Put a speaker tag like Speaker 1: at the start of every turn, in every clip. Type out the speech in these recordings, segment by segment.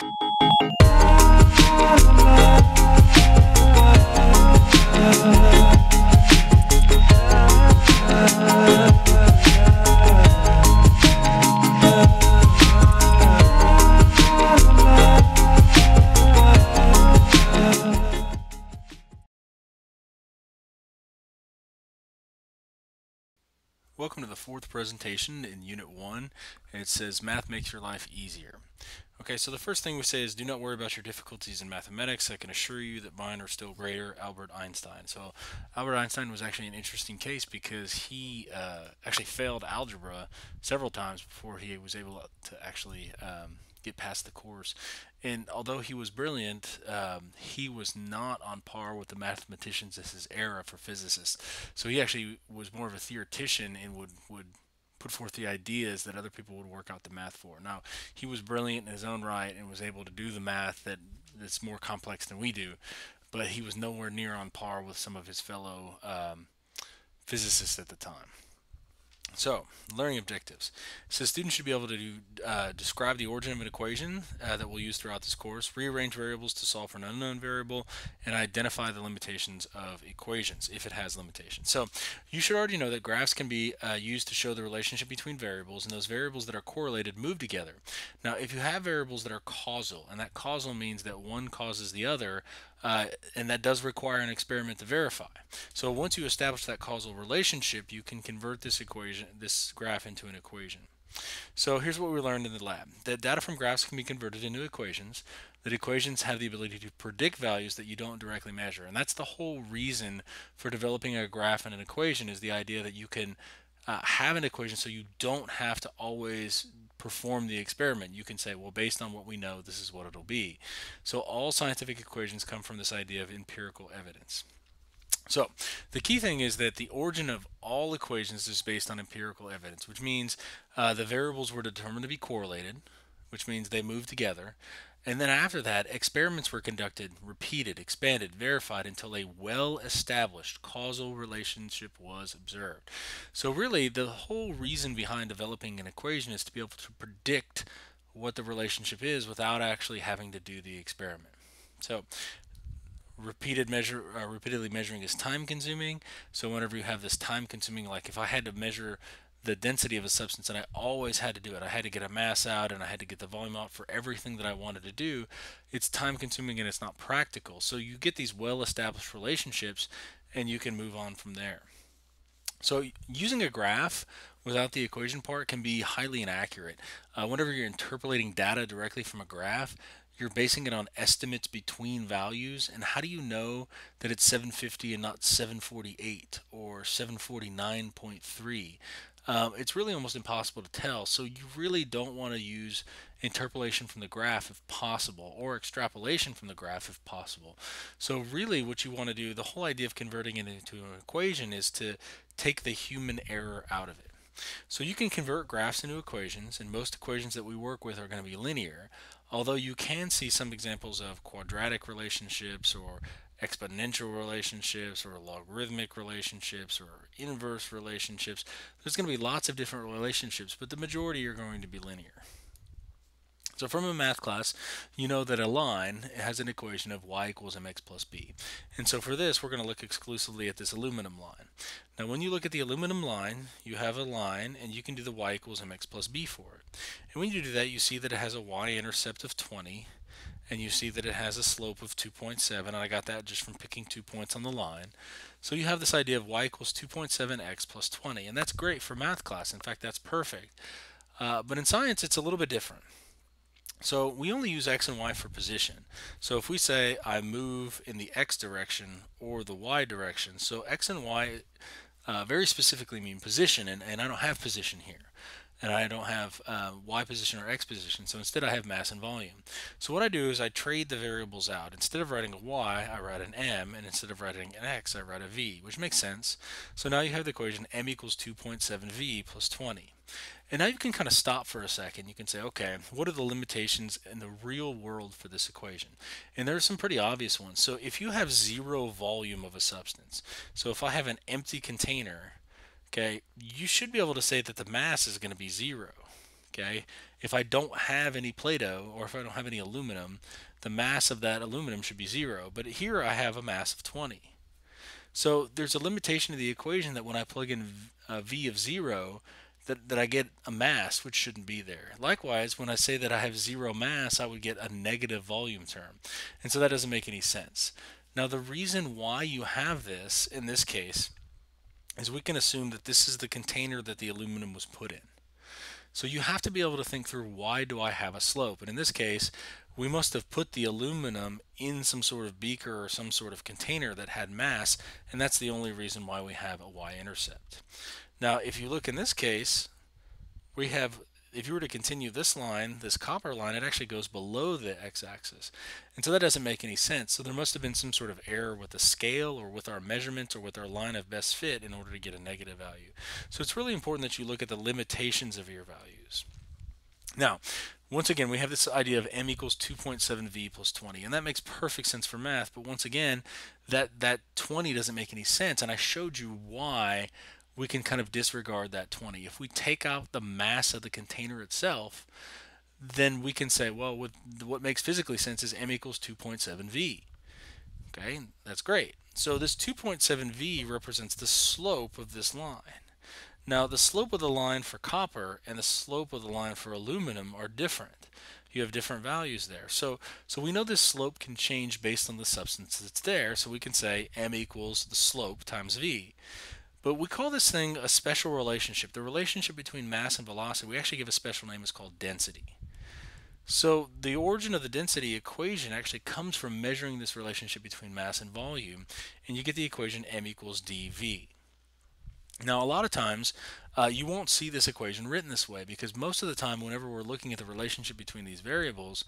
Speaker 1: Welcome to the fourth presentation in Unit 1, and it says Math makes your life easier. Okay, so the first thing we say is do not worry about your difficulties in mathematics. I can assure you that mine are still greater, Albert Einstein. So Albert Einstein was actually an interesting case because he uh, actually failed algebra several times before he was able to actually um, get past the course. And although he was brilliant, um, he was not on par with the mathematicians of his era for physicists. So he actually was more of a theoretician and would would put forth the ideas that other people would work out the math for. Now he was brilliant in his own right and was able to do the math that that's more complex than we do, but he was nowhere near on par with some of his fellow um, physicists at the time. So, learning objectives. So students should be able to do, uh, describe the origin of an equation uh, that we'll use throughout this course, rearrange variables to solve for an unknown variable, and identify the limitations of equations, if it has limitations. So, you should already know that graphs can be uh, used to show the relationship between variables, and those variables that are correlated move together. Now, if you have variables that are causal, and that causal means that one causes the other, uh, and that does require an experiment to verify. So once you establish that causal relationship, you can convert this equation, this graph into an equation. So here's what we learned in the lab. That data from graphs can be converted into equations. That equations have the ability to predict values that you don't directly measure. And that's the whole reason for developing a graph and an equation is the idea that you can uh, have an equation so you don't have to always perform the experiment. You can say, well, based on what we know, this is what it'll be. So all scientific equations come from this idea of empirical evidence. So the key thing is that the origin of all equations is based on empirical evidence, which means uh, the variables were determined to be correlated, which means they move together. And then after that, experiments were conducted, repeated, expanded, verified until a well established causal relationship was observed. So, really, the whole reason behind developing an equation is to be able to predict what the relationship is without actually having to do the experiment. So, repeated measure uh, repeatedly measuring is time consuming so whenever you have this time consuming like if i had to measure the density of a substance and I always had to do it. I had to get a mass out and I had to get the volume out for everything that I wanted to do. It's time consuming and it's not practical. So you get these well established relationships and you can move on from there. So using a graph without the equation part can be highly inaccurate. Uh, whenever you're interpolating data directly from a graph, you're basing it on estimates between values and how do you know that it's 750 and not 748 or 749.3 um, it's really almost impossible to tell. So you really don't want to use interpolation from the graph if possible, or extrapolation from the graph if possible. So really what you want to do, the whole idea of converting it into an equation is to take the human error out of it. So you can convert graphs into equations, and most equations that we work with are going to be linear, although you can see some examples of quadratic relationships or exponential relationships or logarithmic relationships or inverse relationships. There's going to be lots of different relationships, but the majority are going to be linear. So from a math class, you know that a line has an equation of y equals mx plus b. And so for this, we're going to look exclusively at this aluminum line. Now when you look at the aluminum line, you have a line and you can do the y equals mx plus b for it. And when you do that, you see that it has a y-intercept of 20 and you see that it has a slope of 2.7 and I got that just from picking two points on the line. So you have this idea of y equals 2.7x plus 20 and that's great for math class. In fact, that's perfect. Uh, but in science, it's a little bit different. So we only use x and y for position. So if we say I move in the x direction or the y direction, so x and y uh, very specifically mean position, and, and I don't have position here and I don't have uh, y position or x position. So instead I have mass and volume. So what I do is I trade the variables out. Instead of writing a y, I write an m, and instead of writing an x, I write a v, which makes sense. So now you have the equation m equals 2.7v plus 20. And now you can kind of stop for a second. You can say, okay, what are the limitations in the real world for this equation? And there are some pretty obvious ones. So if you have zero volume of a substance, so if I have an empty container okay, you should be able to say that the mass is going to be zero. Okay, if I don't have any Play-Doh or if I don't have any aluminum, the mass of that aluminum should be zero. But here I have a mass of 20. So there's a limitation to the equation that when I plug in a uh, v of zero, that, that I get a mass which shouldn't be there. Likewise, when I say that I have zero mass, I would get a negative volume term. And so that doesn't make any sense. Now the reason why you have this in this case is we can assume that this is the container that the aluminum was put in. So you have to be able to think through why do I have a slope? And in this case, we must have put the aluminum in some sort of beaker or some sort of container that had mass, and that's the only reason why we have a y-intercept. Now, if you look in this case, we have, if you were to continue this line, this copper line, it actually goes below the x-axis. And so that doesn't make any sense. So there must have been some sort of error with the scale or with our measurements or with our line of best fit in order to get a negative value. So it's really important that you look at the limitations of your values. Now, once again, we have this idea of m equals 2.7v plus 20, and that makes perfect sense for math, but once again, that, that 20 doesn't make any sense, and I showed you why we can kind of disregard that 20. If we take out the mass of the container itself, then we can say, well, what, what makes physically sense is m equals 2.7v. Okay, that's great. So this 2.7v represents the slope of this line. Now the slope of the line for copper and the slope of the line for aluminum are different. You have different values there. So, so we know this slope can change based on the substance that's there. So we can say m equals the slope times v. But we call this thing a special relationship. The relationship between mass and velocity, we actually give a special name, it's called density. So the origin of the density equation actually comes from measuring this relationship between mass and volume, and you get the equation m equals dv. Now, a lot of times uh, you won't see this equation written this way because most of the time, whenever we're looking at the relationship between these variables,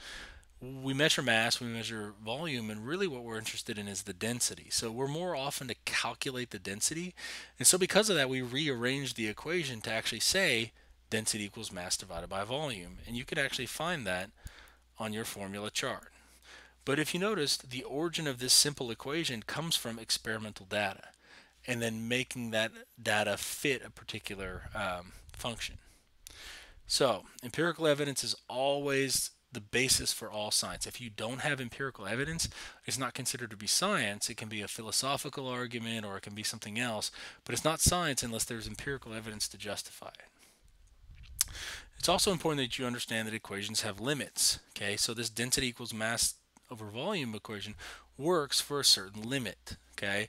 Speaker 1: we measure mass, we measure volume, and really what we're interested in is the density. So we're more often to calculate the density. And so because of that, we rearrange the equation to actually say density equals mass divided by volume. And you can actually find that on your formula chart. But if you noticed, the origin of this simple equation comes from experimental data and then making that data fit a particular um, function. So empirical evidence is always the basis for all science. If you don't have empirical evidence, it's not considered to be science. It can be a philosophical argument or it can be something else, but it's not science unless there's empirical evidence to justify it. It's also important that you understand that equations have limits. Okay, so this density equals mass over volume equation works for a certain limit. Okay,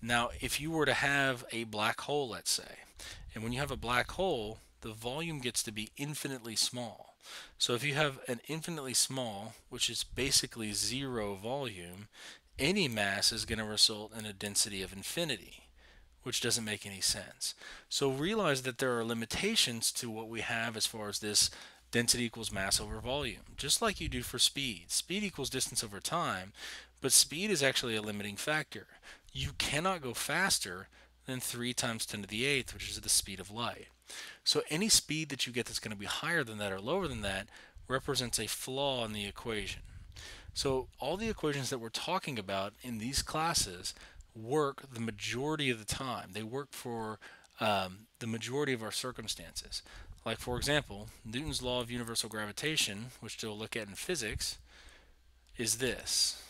Speaker 1: now if you were to have a black hole, let's say, and when you have a black hole, the volume gets to be infinitely small. So if you have an infinitely small, which is basically zero volume, any mass is going to result in a density of infinity, which doesn't make any sense. So realize that there are limitations to what we have as far as this density equals mass over volume, just like you do for speed. Speed equals distance over time, but speed is actually a limiting factor. You cannot go faster than 3 times 10 to the 8th, which is the speed of light. So any speed that you get that's going to be higher than that or lower than that represents a flaw in the equation. So all the equations that we're talking about in these classes work the majority of the time. They work for um, the majority of our circumstances. Like for example, Newton's law of universal gravitation, which we'll look at in physics, is this.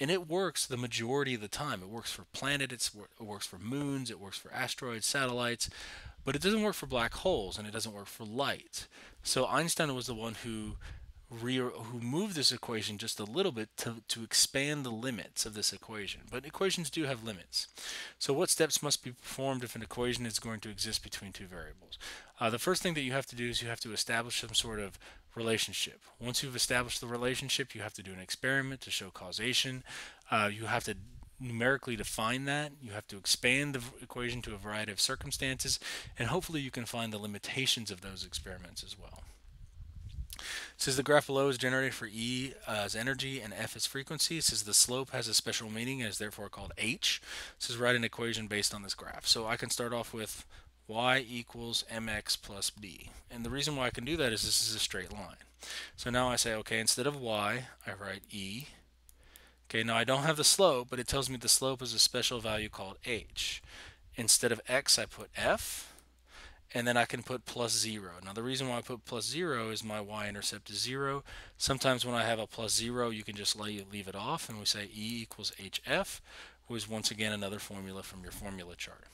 Speaker 1: And it works the majority of the time. It works for planets, it works for moons, it works for asteroids, satellites, but it doesn't work for black holes and it doesn't work for light. So Einstein was the one who re- who moved this equation just a little bit to, to expand the limits of this equation. But equations do have limits. So what steps must be performed if an equation is going to exist between two variables? Uh, the first thing that you have to do is you have to establish some sort of relationship. Once you've established the relationship, you have to do an experiment to show causation. Uh, you have to numerically define that. You have to expand the equation to a variety of circumstances, and hopefully you can find the limitations of those experiments as well. It says the graph below is generated for E as energy and F as frequency. It says the slope has a special meaning and is therefore called H. It says write an equation based on this graph. So I can start off with y equals mx plus b. And the reason why I can do that is this is a straight line. So now I say, okay, instead of y, I write E Okay, now I don't have the slope, but it tells me the slope is a special value called h. Instead of x, I put f, and then I can put plus 0. Now the reason why I put plus 0 is my y-intercept is 0. Sometimes when I have a plus 0 you can just leave it off and we say E equals HF, which is once again another formula from your formula chart.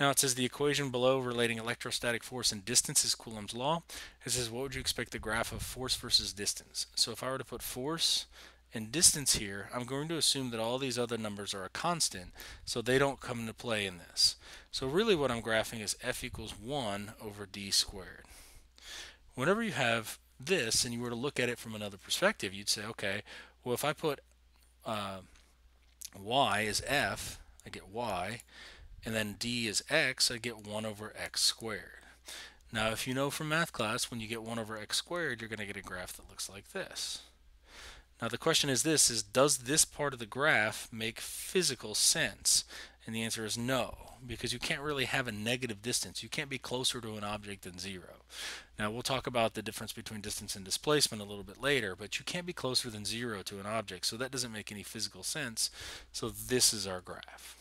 Speaker 1: Now it says the equation below relating electrostatic force and distance is Coulomb's law. It says what would you expect the graph of force versus distance? So if I were to put force and distance here, I'm going to assume that all these other numbers are a constant, so they don't come into play in this. So really what I'm graphing is f equals 1 over d squared. Whenever you have this and you were to look at it from another perspective, you'd say, okay, well if I put uh, y is f, I get y, and then d is x, I get 1 over x squared. Now if you know from math class, when you get 1 over x squared, you're going to get a graph that looks like this. Now the question is this, is does this part of the graph make physical sense? And the answer is no, because you can't really have a negative distance. You can't be closer to an object than zero. Now we'll talk about the difference between distance and displacement a little bit later, but you can't be closer than zero to an object, so that doesn't make any physical sense. So this is our graph.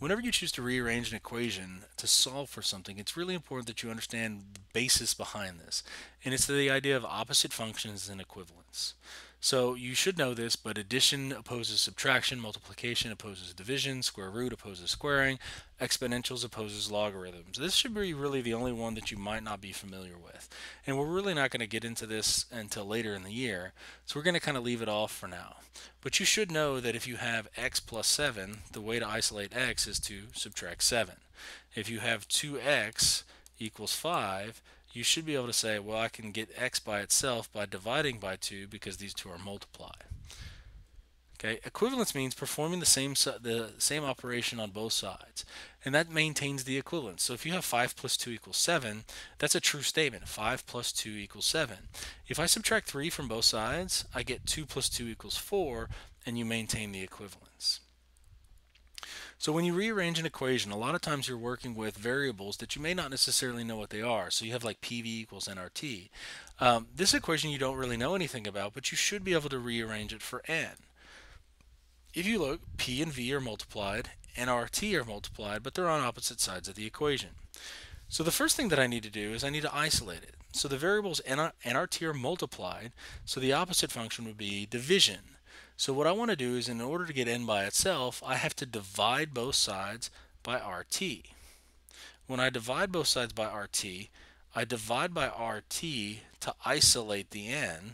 Speaker 1: Whenever you choose to rearrange an equation to solve for something, it's really important that you understand the basis behind this. And it's the idea of opposite functions and equivalence. So you should know this, but addition opposes subtraction, multiplication opposes division, square root opposes squaring, exponentials opposes logarithms. This should be really the only one that you might not be familiar with. And we're really not going to get into this until later in the year, so we're going to kind of leave it off for now. But you should know that if you have x plus 7, the way to isolate x is to subtract 7. If you have 2x equals 5, you should be able to say, well, I can get x by itself by dividing by 2 because these two are multiplied. Okay, equivalence means performing the same the same operation on both sides, and that maintains the equivalence. So if you have 5 plus 2 equals 7, that's a true statement. 5 plus 2 equals 7. If I subtract 3 from both sides, I get 2 plus 2 equals 4, and you maintain the equivalence. So when you rearrange an equation, a lot of times you're working with variables that you may not necessarily know what they are. So you have like PV equals nRT. Um, this equation you don't really know anything about, but you should be able to rearrange it for n. If you look, P and V are multiplied, nRT are multiplied, but they're on opposite sides of the equation. So the first thing that I need to do is I need to isolate it. So the variables nRT are multiplied, so the opposite function would be division. So what I want to do is in order to get n by itself, I have to divide both sides by RT. When I divide both sides by RT, I divide by RT to isolate the n,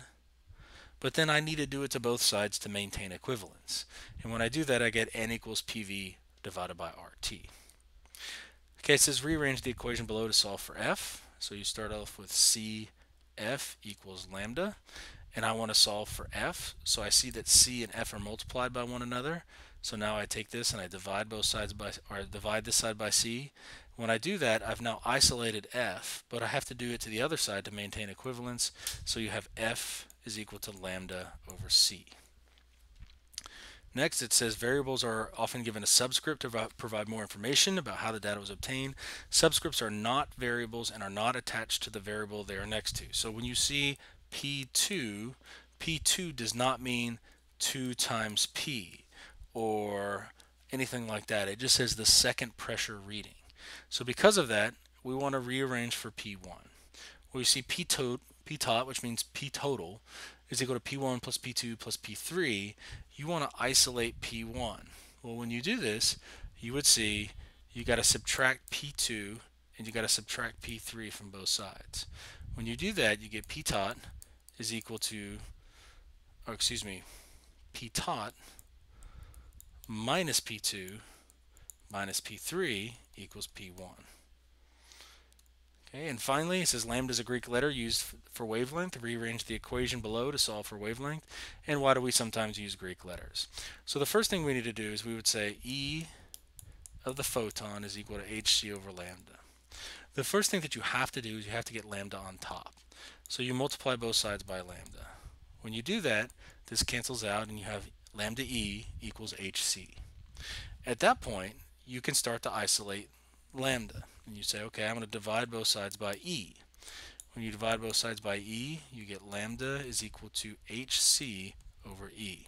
Speaker 1: but then I need to do it to both sides to maintain equivalence. And when I do that, I get n equals PV divided by RT. Okay, it says rearrange the equation below to solve for f. So you start off with CF equals lambda and I want to solve for f. So I see that c and f are multiplied by one another. So now I take this and I divide both sides by, or divide this side by c. When I do that, I've now isolated f, but I have to do it to the other side to maintain equivalence. So you have f is equal to lambda over c. Next, it says variables are often given a subscript to provide more information about how the data was obtained. Subscripts are not variables and are not attached to the variable they are next to. So when you see P2, P2 does not mean 2 times P or anything like that. It just says the second pressure reading. So because of that, we want to rearrange for P1. Well, you see P, to P tot, which means P total, is equal to P1 plus P2 plus P3. You want to isolate P1. Well, when you do this, you would see you got to subtract P2 and you got to subtract P3 from both sides. When you do that, you get P tot is equal to, or excuse me, P tot minus P2 minus P3 equals P1. Okay, and finally it says lambda is a Greek letter used for wavelength. Rearrange the equation below to solve for wavelength. And why do we sometimes use Greek letters? So the first thing we need to do is we would say E of the photon is equal to hc over lambda. The first thing that you have to do is you have to get lambda on top. So you multiply both sides by lambda. When you do that, this cancels out and you have lambda e equals hc. At that point, you can start to isolate lambda. And you say, okay, I'm going to divide both sides by e. When you divide both sides by e, you get lambda is equal to hc over e.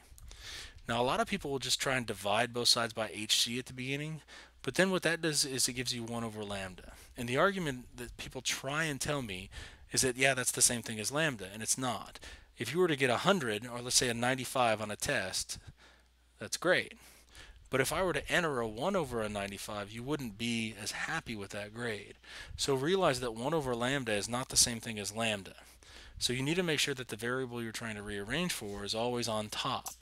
Speaker 1: Now a lot of people will just try and divide both sides by hc at the beginning, But then what that does is it gives you 1 over lambda. And the argument that people try and tell me is that, yeah, that's the same thing as lambda, and it's not. If you were to get 100, or let's say a 95 on a test, that's great. But if I were to enter a 1 over a 95, you wouldn't be as happy with that grade. So realize that 1 over lambda is not the same thing as lambda. So you need to make sure that the variable you're trying to rearrange for is always on top.